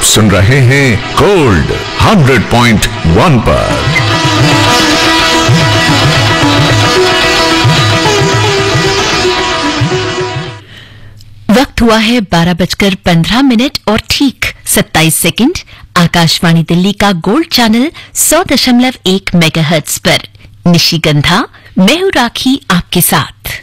आप सुन रहे हैं गोल्ड 100.1 पर। वक्त हुआ है बारह बजकर पंद्रह मिनट और ठीक सत्ताईस सेकंड। आकाशवाणी दिल्ली का गोल्ड चैनल सौ दशमलव एक मेगा पर। निशिगंधा, मैं हूँ राखी आपके साथ।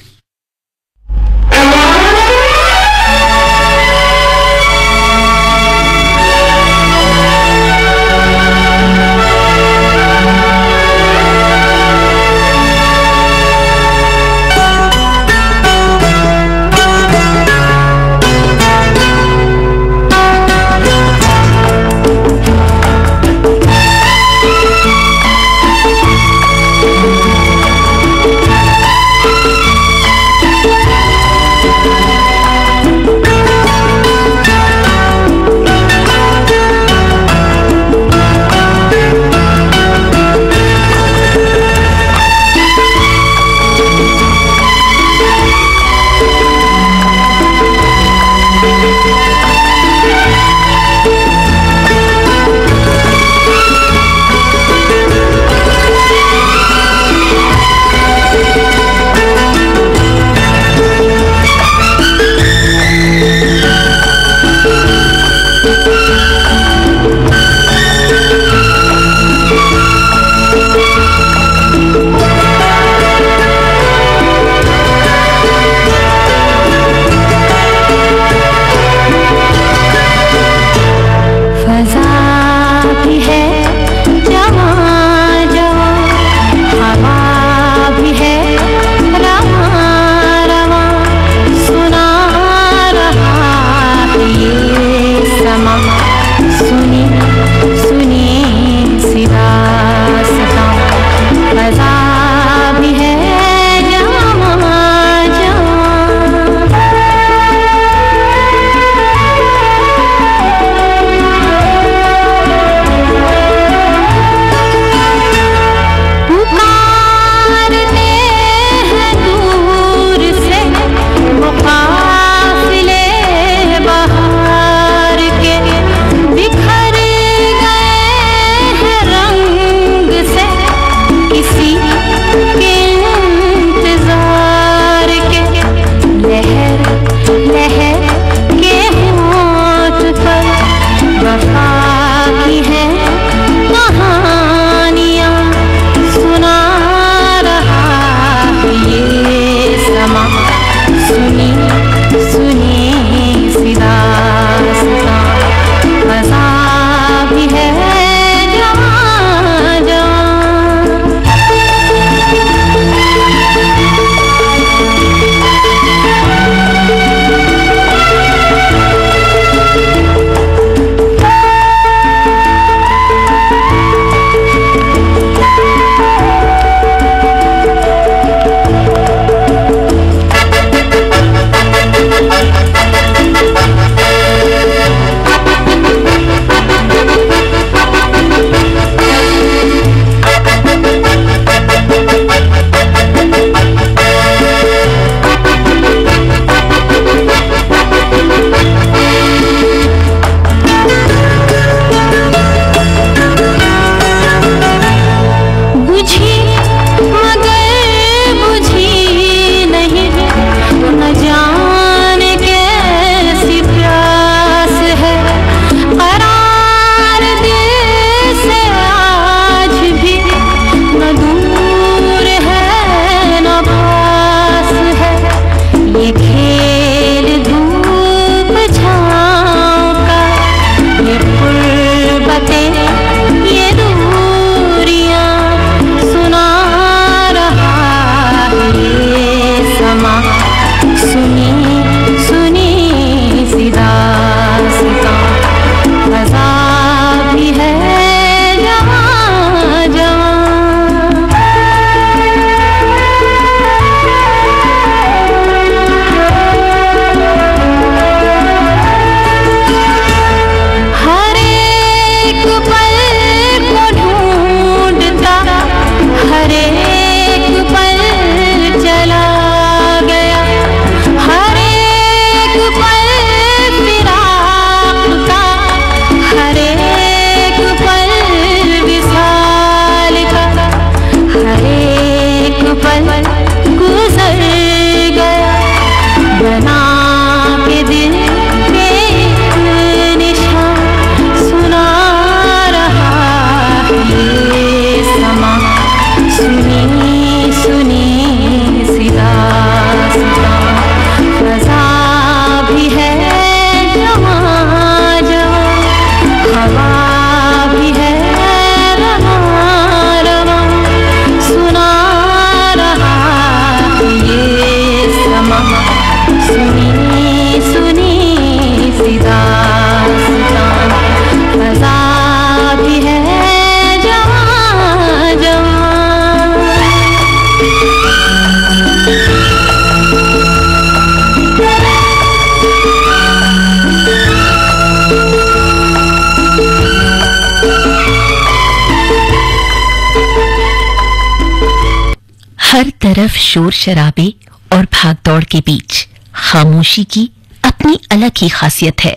हर तरफ़ शोर शराबे और भागदौड़ के बीच खामोशी की अपनी अलग ही खासियत है।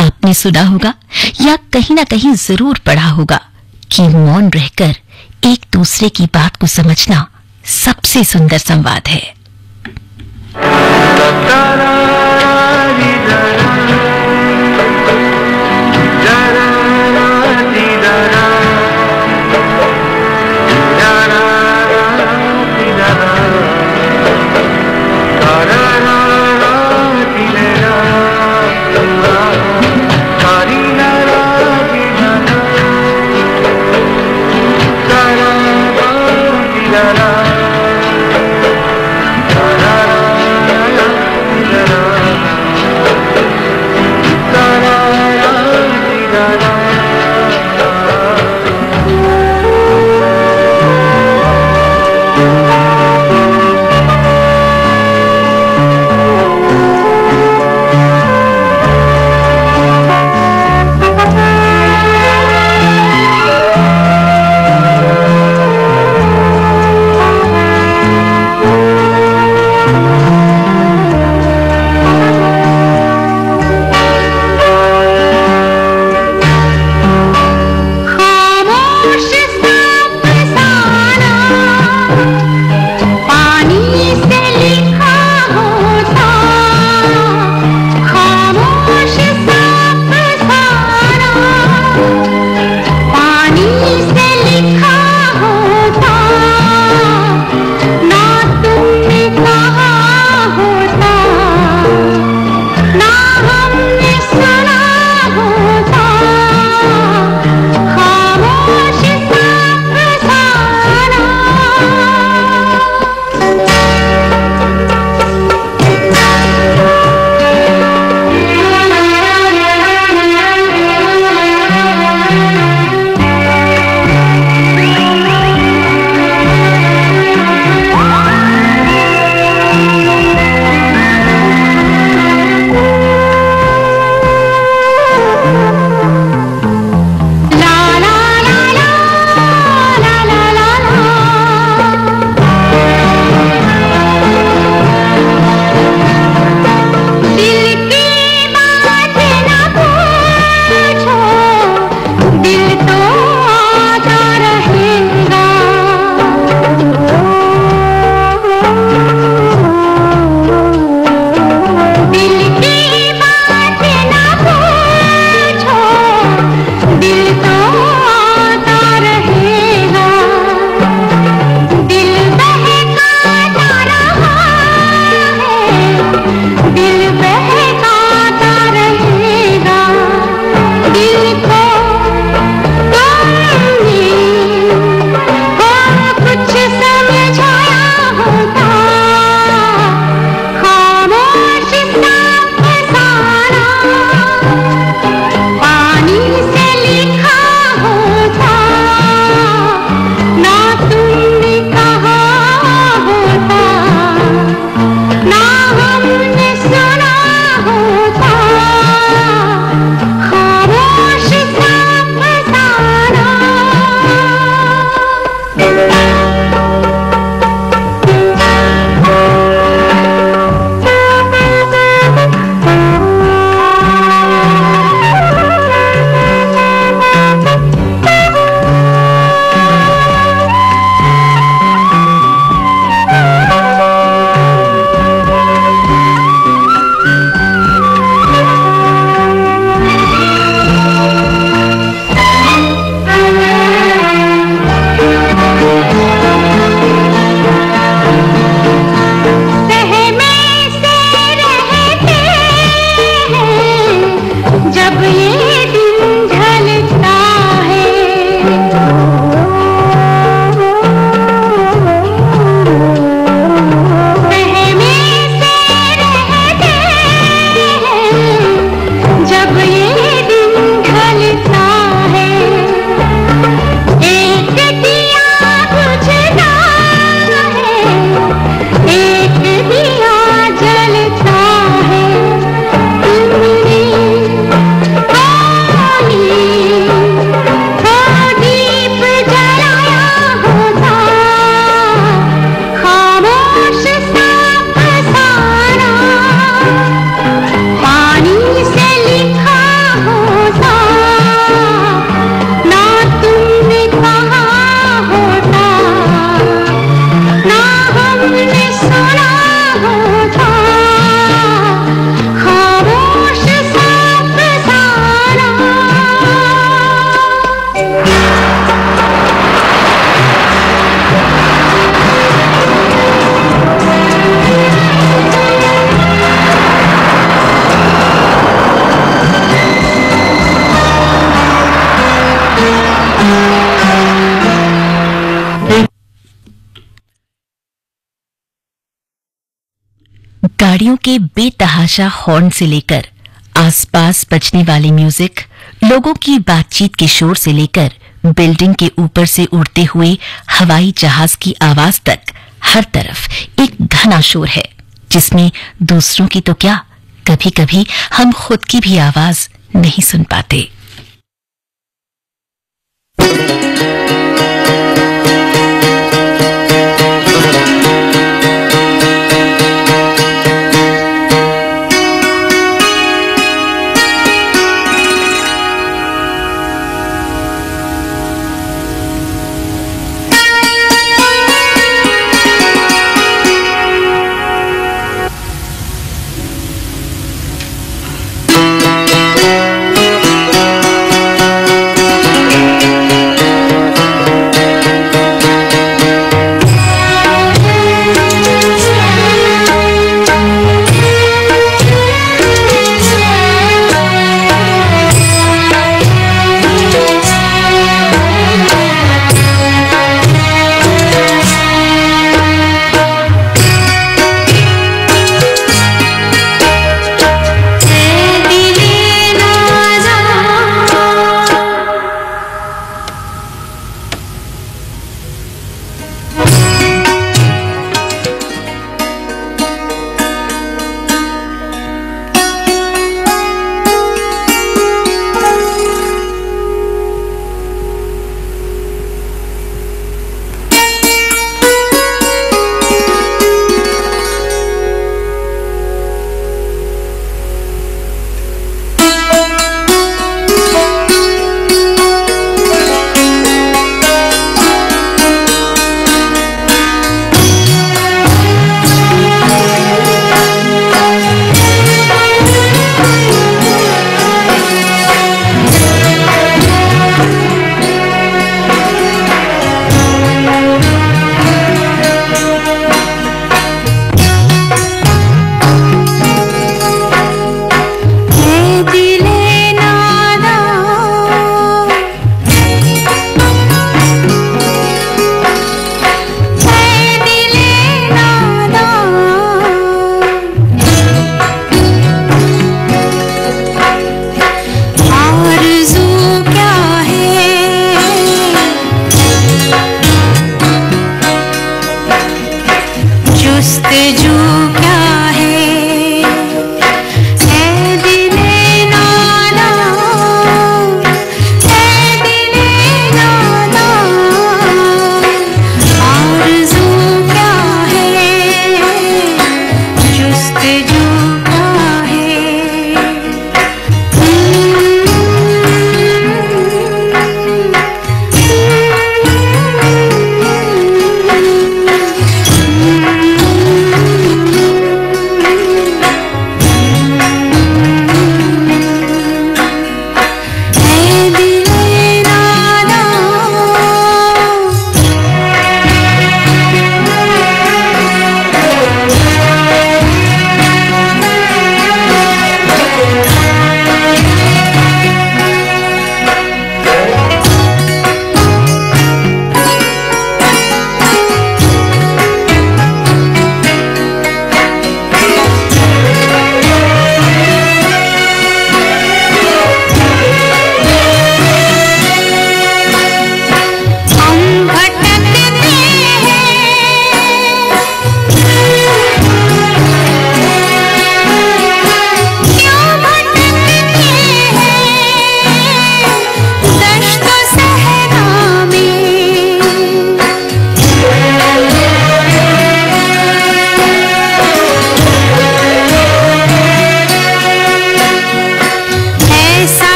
आपने सुना होगा या कहीं ना कहीं ज़रूर पढ़ा होगा कि मौन रहकर एक दूसरे की बात को समझना सबसे सुंदर संवाद है। गाड़ियों के बेतहाशा हॉर्न से लेकर आसपास बजने वाली म्यूज़िक, लोगों की बातचीत के शोर से लेकर बिल्डिंग के ऊपर से उड़ते हुए हवाई जहाज़ की आवाज़ तक हर तरफ़ एक घना शोर है, जिसमें दूसरों की तो क्या कभी कभी हम खुद की भी आवाज़ नहीं सुन पाते।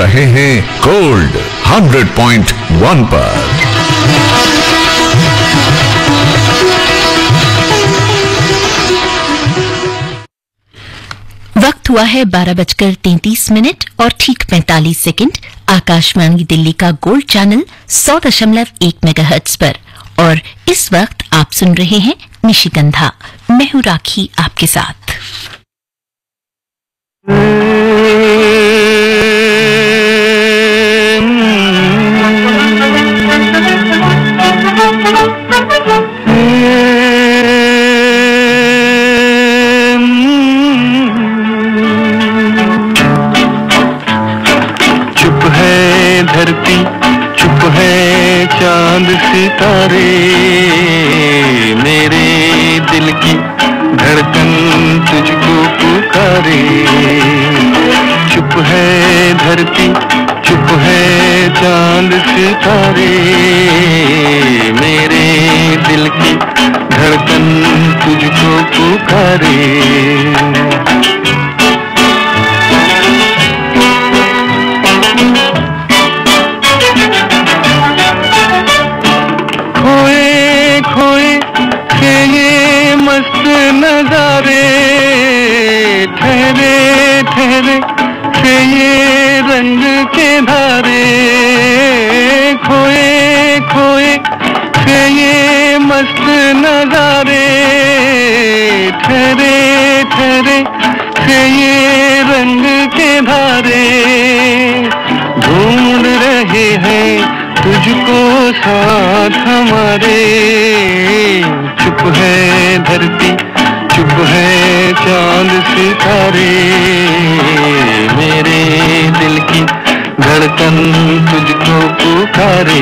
रहे हैं गोल्ड 100.1 पर। वक्त हुआ है बारह बजकर तैंतीस मिनट और ठीक पैंतालीस सेकंड। आकाशवाणी दिल्ली का गोल्ड चैनल सौ दशमलव एक मेगा पर। और इस वक्त आप सुन रहे हैं निशिगंधा। मैं हूँ राखी आपके साथ। चाँद सितारे, मेरे दिल की धड़कन तुझको पुकारे। चुप है धरती, चुप है चाँद सितारे, मेरे दिल की धड़कन तुझको पुकारे। हमारे। चुप है धरती चुप है चाँद सितारे। मेरे दिल की धड़कन तुझको पुकारे।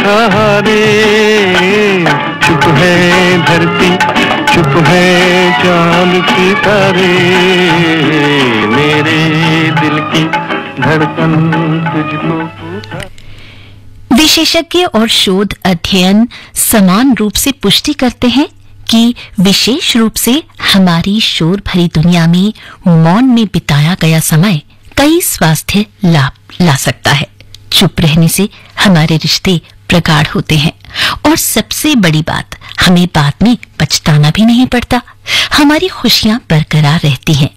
सहारे चुप है धरती चुप है चाँद सितारे मेरे दिल की धड़कन तुझको विशेषज्ञ और शोध अध्ययन समान रूप से पुष्टि करते हैं कि विशेष रूप से हमारी शोर भरी दुनिया में मौन में बिताया गया समय कई स्वास्थ्य लाभ ला सकता है। चुप रहने से हमारे रिश्ते प्रगाढ़ होते हैं। और सबसे बड़ी बात, हमें बाद में पछताना भी नहीं पड़ता। हमारी खुशियाँ बरकरार रहती हैं।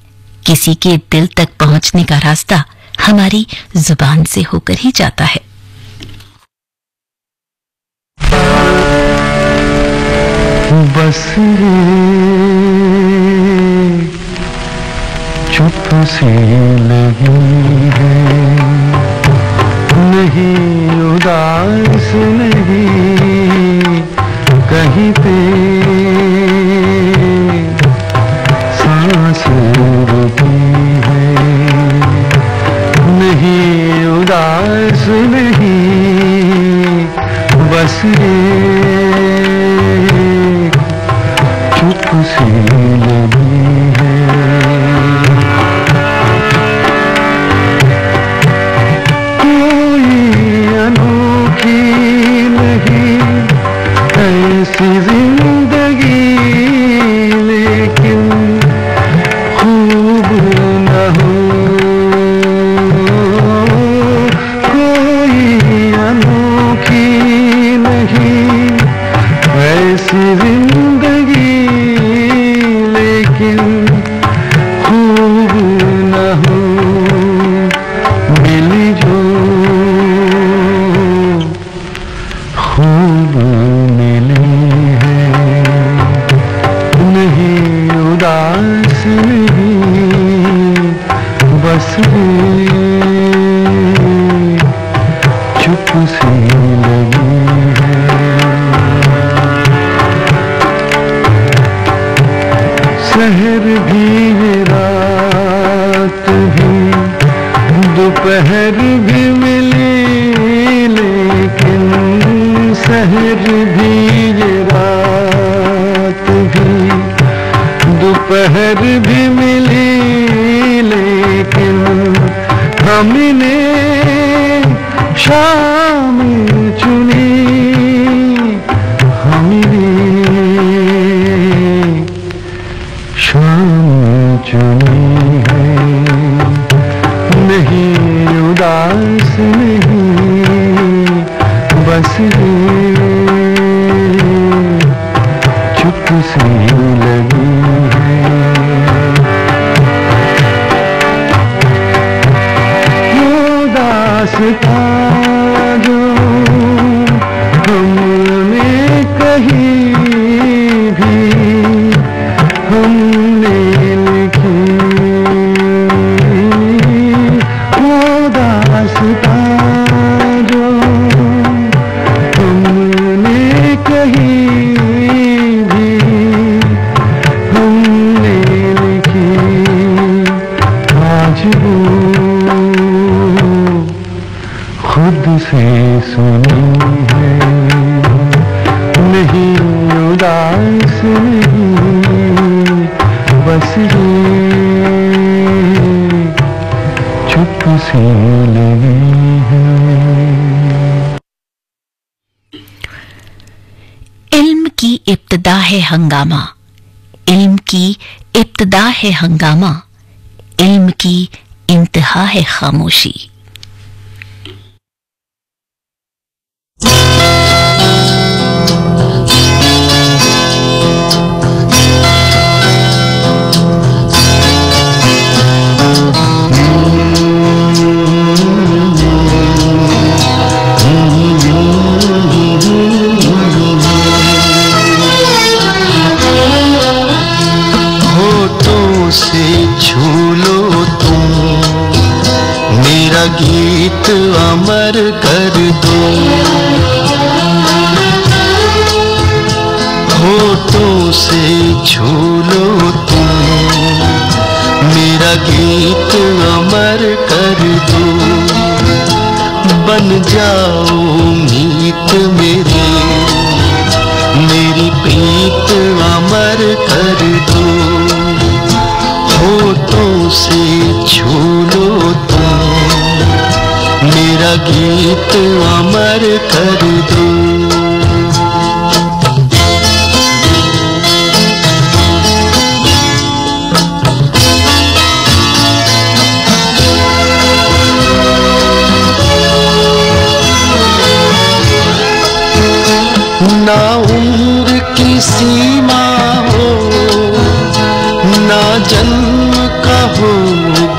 किसी के दिल तक पहुँचने का रास्ता हमारी ज़ुबान से होकर ही जाता है। बस चुप से लगी है। नहीं उदास नहीं कहीं पे सांस रुकी है। नहीं उदास नहीं बस चुप से ஜிந்தகி दास्ता हंगामा। इल्म की इब्तदा है हंगामा। इल्म की इंतहा है खामोशी। गीत अमर कर दो। होठों से छू लो तुम। मेरा गीत अमर कर दो। बन जाओ मीत मेरे। मेरी प्रीत अमर कर दो। होठों से छू लो तुम मेरा गीत अमर कर दो। ना उम्र की सीमा हो, ना जन्म का हो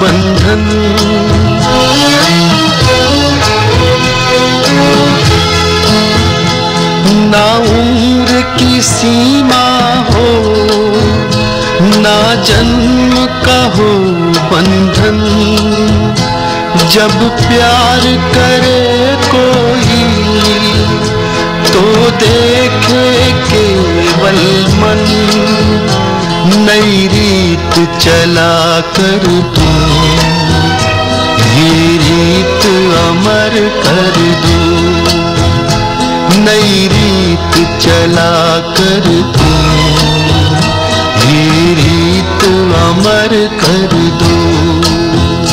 बंधन। सीमा हो, ना जन्म का हो बंधन। जब प्यार करे कोई तो देखे केवल मन। नई रीत चला कर तू, ये रीत अमर कर दो। रीत चला कर तू ये रीत अमर कर दो।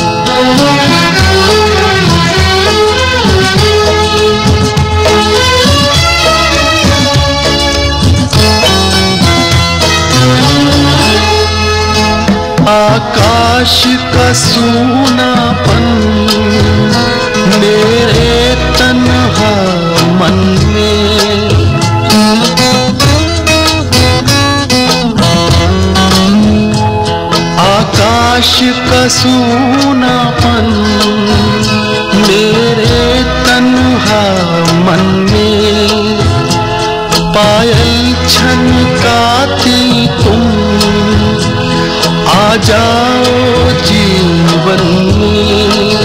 आकाश का सूनापन मेरे सूनापन मेरे तन्हा मन में पायल छनकाती तुम। आ जाओ जीवन में,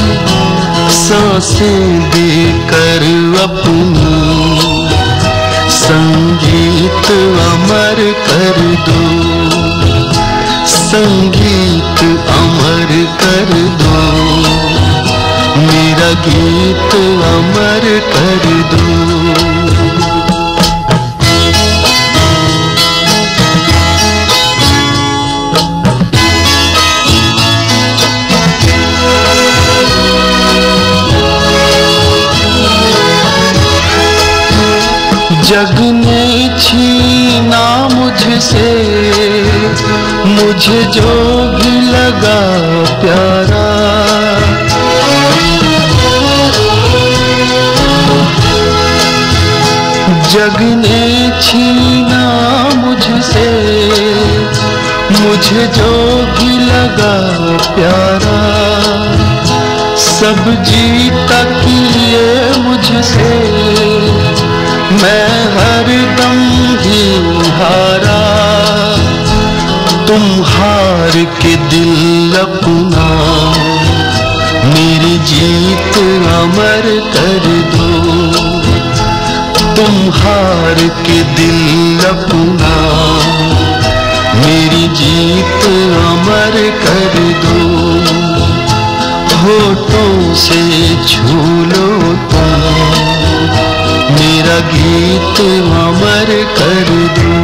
साँसें देकर अपनी। संगीत अमर कर दो, संगीत कर दो। मेरा गीत अमर कर दो। जग छीना मुझसे। मुझे जो भी लगा प्यारा। जग ने छीना मुझसे। मुझे जो भी लगा प्यारा। सब जीता किए मुझसे। मैं हर दम ही हारा। तुम हार के दिल अपना। मेरी जीत अमर कर दो। तुम हार के दिल अपना। मेरी जीत अमर कर दो। होठों से छू लो तुम। मेरा गीत अमर कर दो।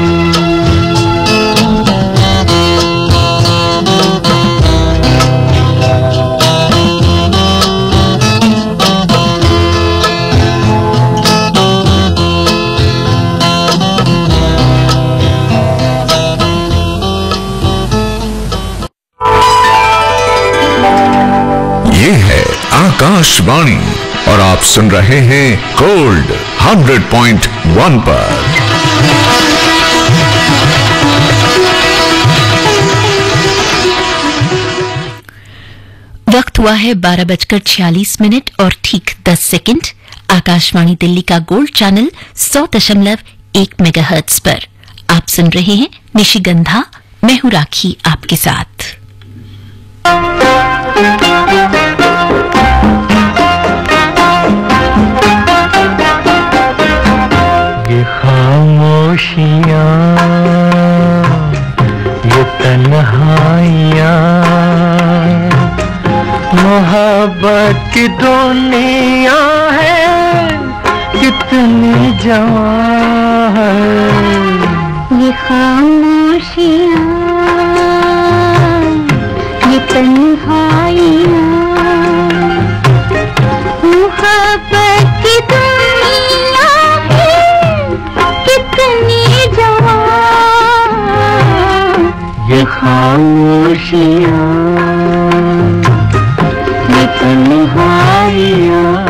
आकाशवाणी और आप सुन रहे हैं गोल्ड 100.1 पर। वक्त हुआ है बारह बजकर छियालीस मिनट और ठीक दस सेकंड। आकाशवाणी दिल्ली का गोल्ड चैनल सौ दशमलव एक मेगा पर। आप सुन रहे हैं निशिगंधा मैं हूँ राखी आपके साथ। मोहब्बत की दुनिया है कितनी जवान है। ये खामोशियाँ ये तन्हाइयाँ मोहब्बत की दुनिया है कितनी जवान। ये खामोशियाँ। ये तन्हाइयाँ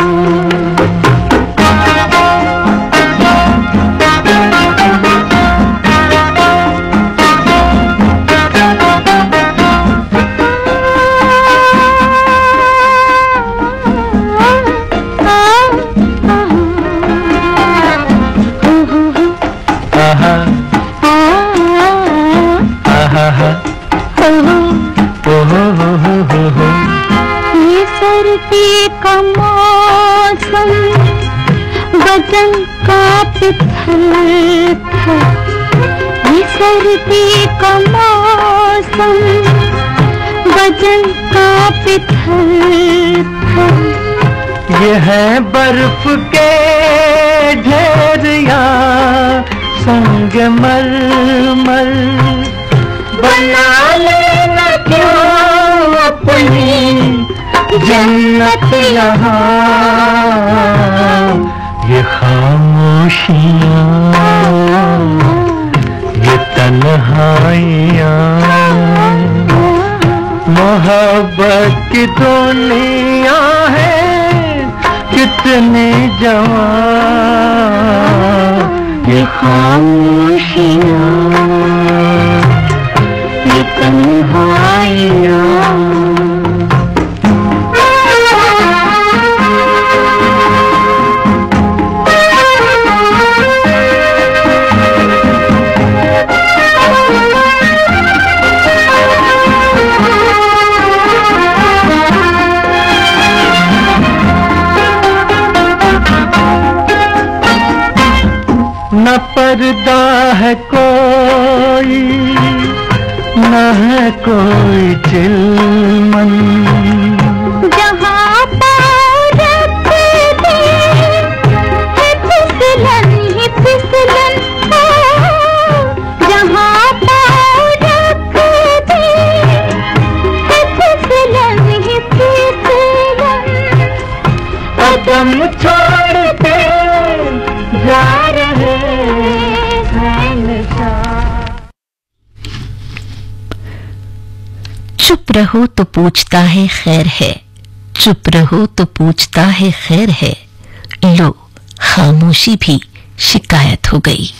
बदन का पिथल था ये सर्दी का मौसम बदन का पिथल। था ये है बर्फ़ के ढेरिया संग मर मर बना लेना क्यों अपनी जन्नत यहाँ। खामोशियाँ ये तन्हाइयाँ मोहब्बत की दुनिया है कितने जवान ये खामोशियाँ ये तन्हाइयाँ। न पर्दा है कोई न है कोई चिलमन। रहो तो पूछता है खैर है। चुप रहो तो पूछता है खैर है। लो, खामोशी भी शिकायत हो गई।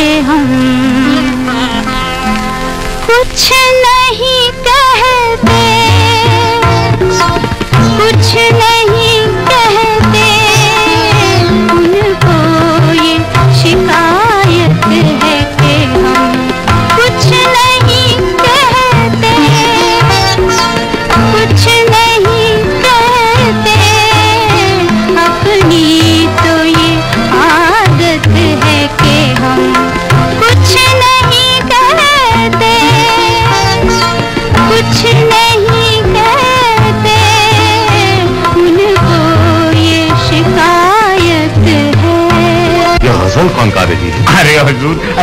हम।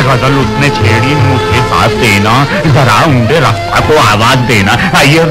गज़ल उसने छेड़ी मुझे सांस देना जरा ऊंडे रास्ता को आवाज़ देना। आइए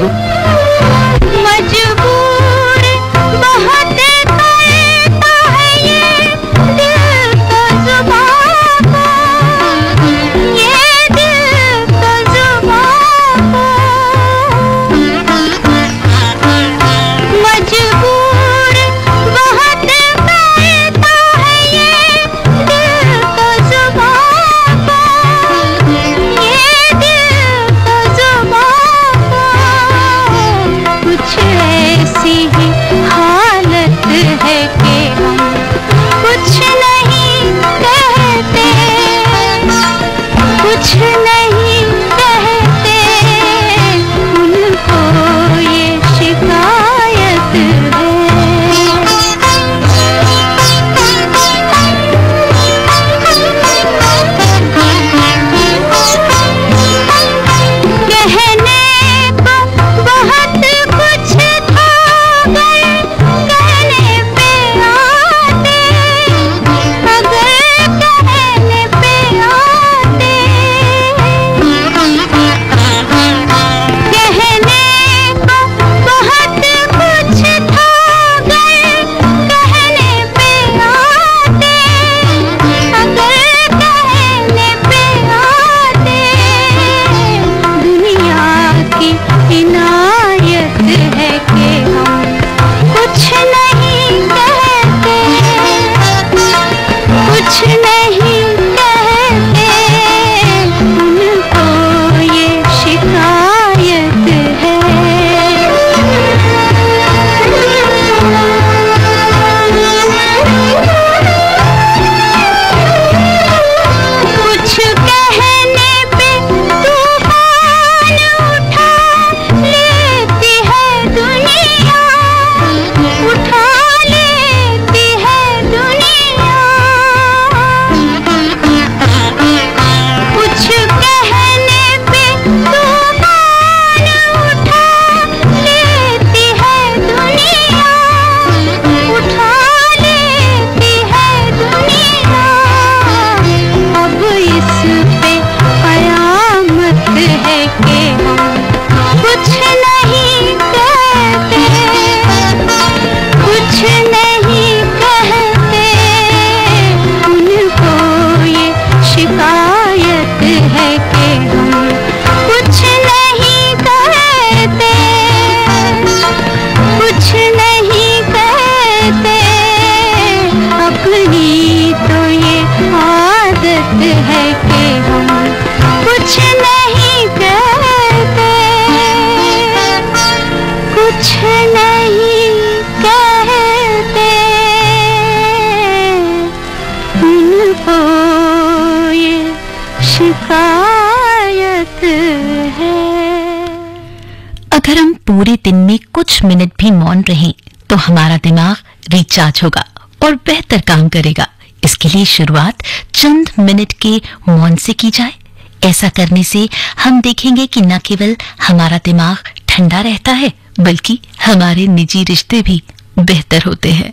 तुम्हारा दिमाग रिचार्ज होगा और बेहतर काम करेगा। इसके लिए शुरुआत चंद मिनट के मौन से की जाए। ऐसा करने से हम देखेंगे कि न केवल हमारा दिमाग ठंडा रहता है, बल्कि हमारे निजी रिश्ते भी बेहतर होते हैं।